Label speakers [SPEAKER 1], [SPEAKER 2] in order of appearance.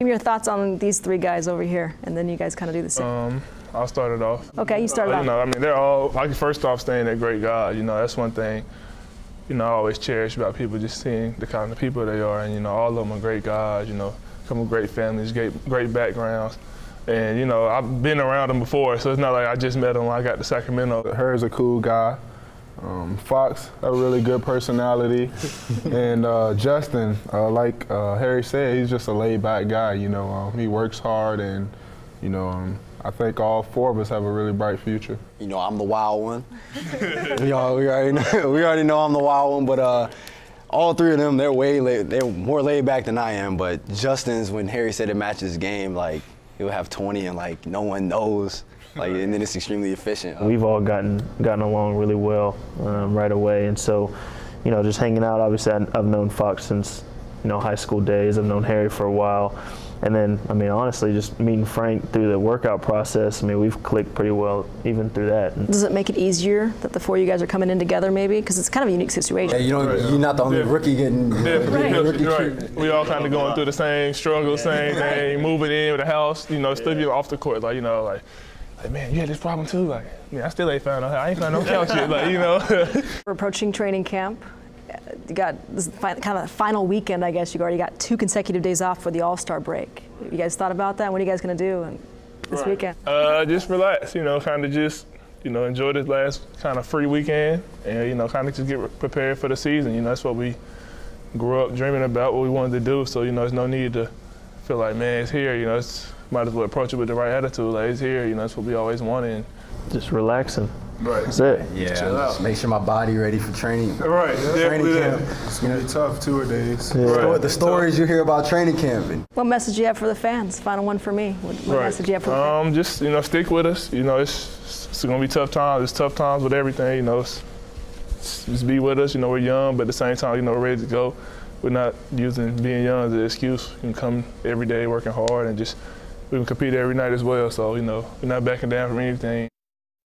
[SPEAKER 1] Give me your thoughts on these three guys over here, and then you guys kind of do the same.
[SPEAKER 2] Um, I'll start it off.
[SPEAKER 1] okay, you start
[SPEAKER 2] Uh,
[SPEAKER 1] off.
[SPEAKER 2] You know, I mean, they're all, like, first off, saying they're great guys. You know, that's one thing, you know, I always cherish about people just seeing the kind of people they are. And, you know, all of them are great guys, you know, come from great families, great, great backgrounds. And, you know, I've been around them before, so it's not like I just met them when I got to Sacramento.
[SPEAKER 3] Her's a cool guy. Um, Fox, a really good personality. and uh, Justin, uh, like uh, Harry said, he's just a laid back guy. You know, um, he works hard, and, you know, um, I think all four of us have a really bright future.
[SPEAKER 4] You know, I'm the wild one. we, all, we, already know, we already know I'm the wild one, but uh, all three of them, they're way laid, they're more laid back than I am. But Justin's, when Harry said it matches his game, like he'll have 20 and like no one knows, like, and then it's extremely efficient.
[SPEAKER 5] We've all gotten gotten along really well um, right away, and so, you know, just hanging out. Obviously, I've known Fox since, you know, high school days. I've known Harry for a while, and then, I mean, honestly, just meeting Frank through the workout process. I mean, we've clicked pretty well even through that.
[SPEAKER 1] Does it make it easier that the four of you guys are coming in together, maybe? Because it's kind of a unique situation.
[SPEAKER 4] Yeah, you don't, you're not the only
[SPEAKER 2] Yeah.
[SPEAKER 4] rookie getting
[SPEAKER 2] Yeah,
[SPEAKER 4] rookie
[SPEAKER 2] right. We all kind of going through the same struggle, same thing, moving in with the house, you know, still being off the court, like, you know, like, like, man, you had this problem too? Like, man, I still ain't found no, I ain't found no couch yet, like, you know.
[SPEAKER 1] We're approaching training camp. You got this fi- kind of the final weekend, I guess. You've already got two consecutive days off for the All Star break. You guys thought about that? What are you guys going to do and- this weekend?
[SPEAKER 2] Uh, just relax, you know, kind of just, you know, enjoy this last kind of free weekend and, you know, kind of just get prepared for the season. You know, that's what we grew up dreaming about, what we wanted to do. So, you know, there's no need to feel like, man, it's here. You know, it's, might as well approach it with the right attitude. Like, it's here. You know, that's what we always wanted.
[SPEAKER 5] just relaxing.
[SPEAKER 2] Right.
[SPEAKER 5] That's it.
[SPEAKER 4] Yeah,
[SPEAKER 2] Chill out.
[SPEAKER 4] make sure my body ready for training.
[SPEAKER 2] Right.
[SPEAKER 4] Training camp.
[SPEAKER 3] It's gonna be tough tour days.
[SPEAKER 4] Sto- The stories you hear about training camp.
[SPEAKER 1] What message do you have for the fans? Final one for me. What, what
[SPEAKER 2] Right.
[SPEAKER 1] message do you have for the fans?
[SPEAKER 2] Um, just you know, stick with us. You know, it's it's gonna be tough times. It's tough times with everything. You know, it's, it's- just be with us. You know, we're young, but at the same time, you know, we're ready to go. We're not using being young as an excuse. We can come every day working hard and just we can compete every night as well. So you know, we're not backing down from anything.